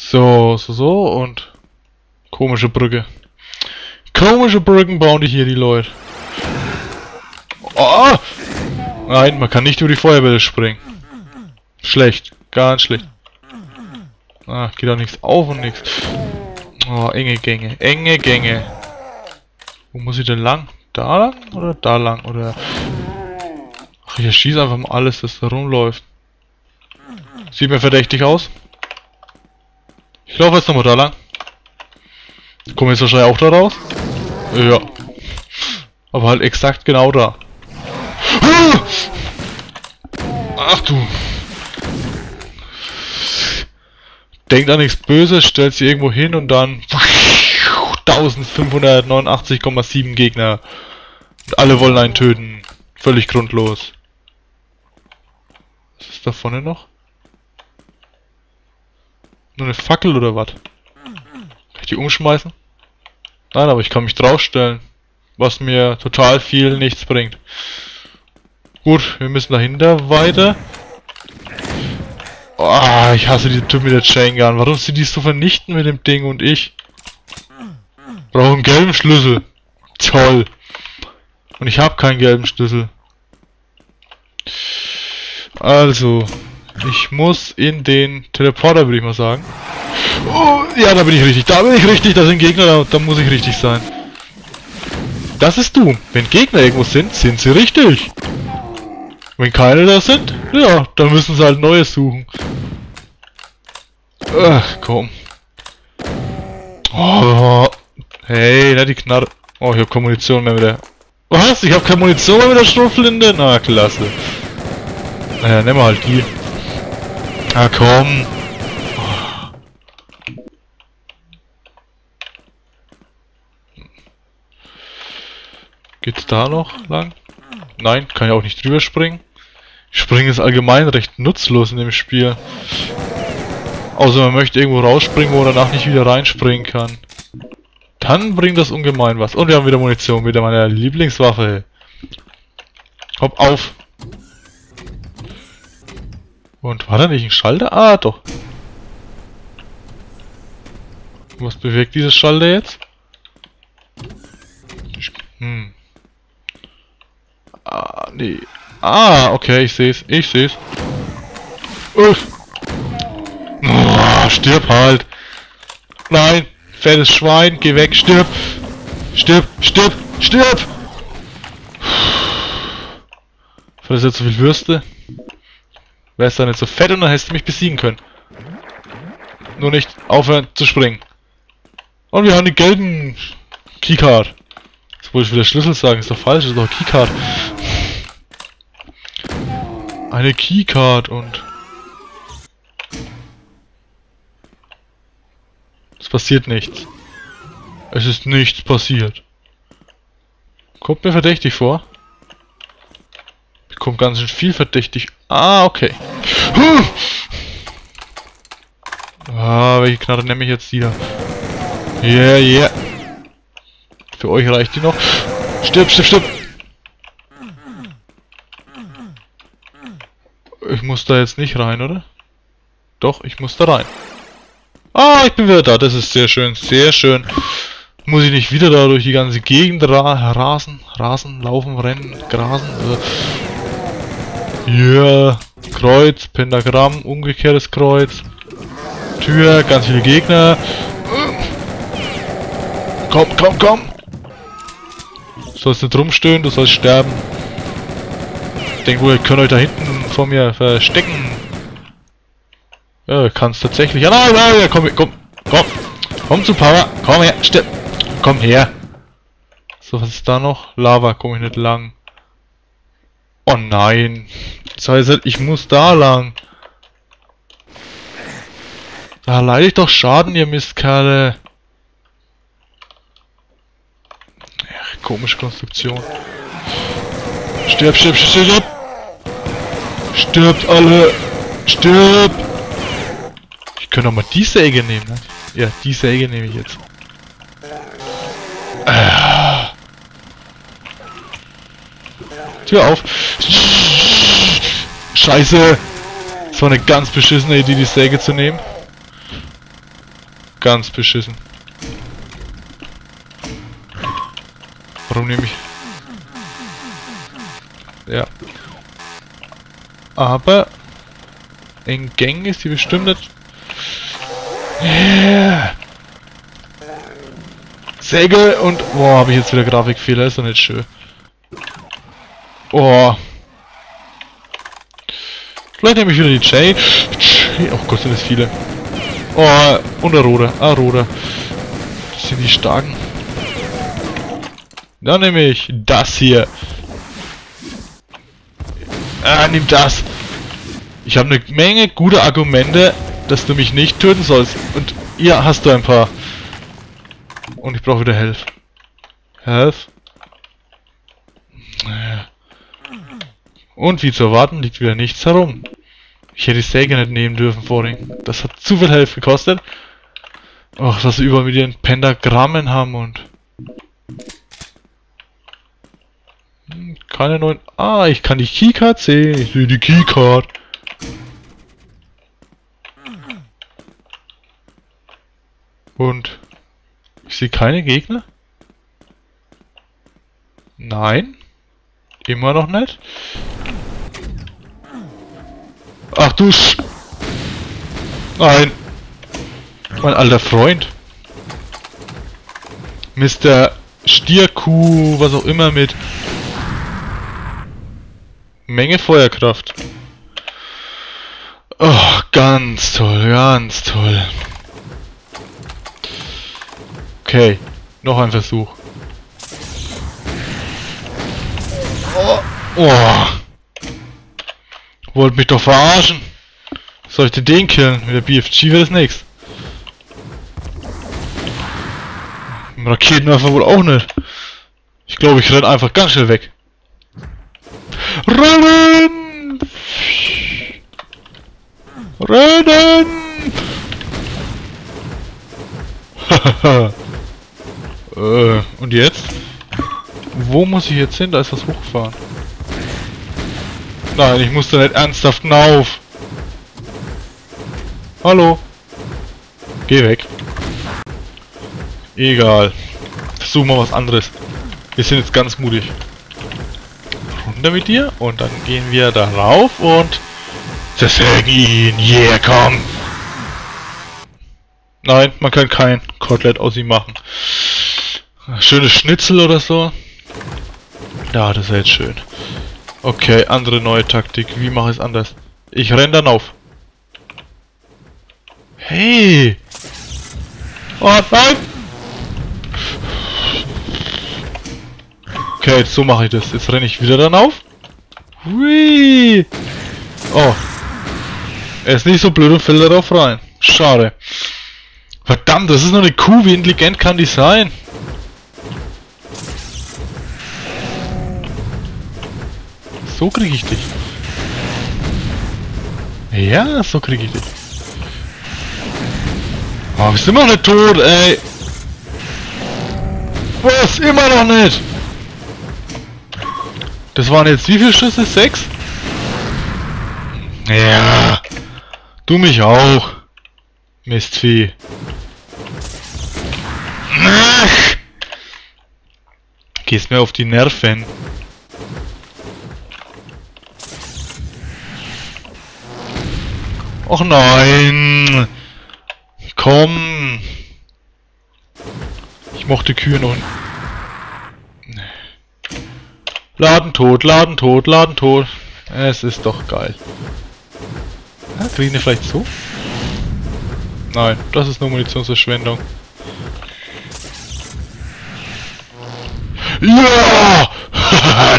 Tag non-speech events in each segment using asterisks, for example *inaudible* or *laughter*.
So, so, so und komische Brücke. Komische Brücken bauen die hier, die Leute. Oh! Nein, man kann nicht über die Feuerbälle springen. Schlecht, ganz schlecht. Ah, geht auch nichts auf und nichts. Oh, enge Gänge, enge Gänge. Wo muss ich denn lang? Da lang oder da lang? Oder... Ach, ich erschieße einfach mal alles, das da rumläuft. Sieht mir verdächtig aus. Ich laufe jetzt nochmal da lang. Komme jetzt wahrscheinlich auch da raus? Ja. Aber halt exakt genau da. Ach du. Denkt an nichts Böses, stellt sie irgendwo hin und dann 1589,7 Gegner. Und alle wollen einen töten. Völlig grundlos. Was ist da vorne noch? Nur eine Fackel oder was? Kann ich die umschmeißen? Nein, aber ich kann mich draufstellen. Was mir total viel nichts bringt. Gut, wir müssen dahinter weiter. Oh, ich hasse diese Typ mit der Chain Gun. Warum sind die so vernichten mit dem Ding und ich? Brauche einen gelben Schlüssel. Toll. Und ich habe keinen gelben Schlüssel. Also, ich muss in den Teleporter, würde ich mal sagen. Oh, ja, da bin ich richtig. Da bin ich richtig. Da sind Gegner, da, da muss ich richtig sein. Das ist du. Wenn Gegner irgendwo sind, sind sie richtig. Wenn keine da sind, ja, dann müssen sie halt Neues suchen. Ach, komm. Oh, hey, na die Knarre. Oh, ich hab keine Munition mehr mit der... Was? Ich hab keine Munition mehr mit der Schrotflinte? Na, klasse. Naja, nehmen wir halt die. Ah, komm. Geht's da noch lang? Nein, kann ich auch nicht drüber springen. Springen ist allgemein recht nutzlos in dem Spiel. Außer man möchte irgendwo rausspringen, wo man danach nicht wieder reinspringen kann. Dann bringt das ungemein was. Und wir haben wieder Munition, wieder meine Lieblingswaffe. Hopp auf. Und war da nicht ein Schalter? Ah, doch. Was bewegt dieses Schalter jetzt? Hm. Ah, nee. Ah, okay, ich seh's. Ich seh's. Uff. Oh, stirb halt. Nein, fettes Schwein, geh weg, stirb. Stirb, stirb, stirb. War jetzt so viel Würste? Wärst du nicht so fett und dann hättest du mich besiegen können. Nur nicht aufhören zu springen. Und wir haben die gelben Keycard. Jetzt wollte ich wieder Schlüssel sagen, ist doch falsch, ist doch Keycard. Eine Keycard und... Es passiert nichts. Es ist nichts passiert. Kommt mir verdächtig vor. Kommt ganz schön viel verdächtig. Ah, okay. Huh! Ah, welche Knarre nehme ich jetzt wieder? Yeah, yeah. Für euch reicht die noch. Stirb, stirb, stirb. Ich muss da jetzt nicht rein, oder? Doch, ich muss da rein. Ah, ich bin wieder da. Das ist sehr schön, sehr schön. Muss ich nicht wieder da durch die ganze Gegend ra rasen, rasen, laufen, rennen, grasen. Ja, yeah. Kreuz, Pentagramm, umgekehrtes Kreuz. Tür, ganz viele Gegner. Komm, komm, komm! Du sollst nicht rumstöhnen, du sollst sterben. Ich denke wohl, ihr könnt euch da hinten vor mir verstecken. Ja, kannst tatsächlich. Ja, nein, nein, komm, komm, komm. Komm zu Power. Komm her, stirb. Komm her. So, was ist da noch? Lava, komm ich nicht lang. Oh nein. Das heißt, ich muss da lang. Da leide ich doch Schaden, ihr Mistkerle. Ach, komische Konstruktion. Stirb, stirb, stirb, stirb! Stirbt alle! Stirb! Ich könnte auch mal die Säge nehmen, ne? Ja, die Säge nehme ich jetzt. Ah. Tür auf! Scheiße! Das war eine ganz beschissene Idee, die Säge zu nehmen. Ganz beschissen. Warum nehme ich... Ja. Aber... In Gängen ist die bestimmt nicht... Yeah. Säge und... Boah, habe ich jetzt wieder Grafikfehler, ist doch nicht schön. Oh. Vielleicht nehme ich wieder die Jade. Oh Gott, sind das viele. Oh, und Aurora. Aurora. Das sind die starken. Dann nehme ich das hier. Ah, nimm das. Ich habe eine Menge gute Argumente, dass du mich nicht töten sollst. Und ja, hast du ein paar. Und ich brauche wieder Health. Health. Und wie zu erwarten, liegt wieder nichts herum. Ich hätte die Säge nicht nehmen dürfen vorhin. Das hat zu viel Health gekostet. Ach, was sie überall mit ihren Pentagrammen haben und... Hm, keine neuen... Ah, ich kann die Keycard sehen. Ich sehe die Keycard. Und... Ich sehe keine Gegner? Nein. Immer noch nicht. Ach du Sch... Nein. Mein alter Freund. Mr. Stierkuh, was auch immer mit Menge Feuerkraft. Oh, ganz toll, ganz toll. Okay, noch ein Versuch. Oh. Wollt mich doch verarschen. Soll ich den killen? Mit der BFG wäre das nichts. Raketenwerfer wohl auch nicht. Ich glaube, ich renn einfach ganz schnell weg. Rennen! Rennen! *laughs* Äh, und jetzt? Wo muss ich jetzt hin? Da ist das hochgefahren. Nein, ich muss da nicht ernsthaft auf. Hallo. Geh weg. Egal. Versuchen wir was anderes. Wir sind jetzt ganz mutig. Runter mit dir und dann gehen wir darauf und zersägen ihn. Yeah, komm. Nein, man kann kein Kotelett aus ihm machen. Schönes Schnitzel oder so. Ja, das wäre jetzt schön. Okay, andere neue Taktik. Wie mache ich es anders? Ich renn dann auf. Hey! Oh nein! Okay, jetzt so mache ich das. Jetzt renne ich wieder dann auf. Hui! Oh. Er ist nicht so blöd und fällt darauf rein. Schade. Verdammt, das ist nur eine Kuh. Wie intelligent kann die sein? So kriege ich dich. Ja, so kriege ich dich. Oh, bist immer noch nicht tot, ey. Was? Immer noch nicht. Das waren jetzt wie viele Schüsse? Sechs? Ja. Du mich auch. Mistvieh. Gehst mir auf die Nerven. Och nein! Komm! Ich mochte Kühe noch. Laden tot, Laden tot, Laden tot. Es ist doch geil. Ja, kriegen wir vielleicht so? Nein, das ist nur Munitionsverschwendung. Ja!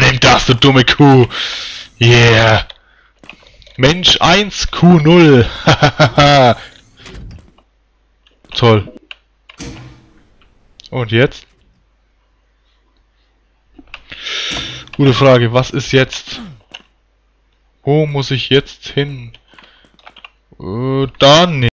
*laughs* Nimm das, du dumme Kuh! Yeah! Mensch 1, Q0. *laughs* Toll. Und jetzt? Gute Frage, was ist jetzt? Wo muss ich jetzt hin? Äh, da nicht.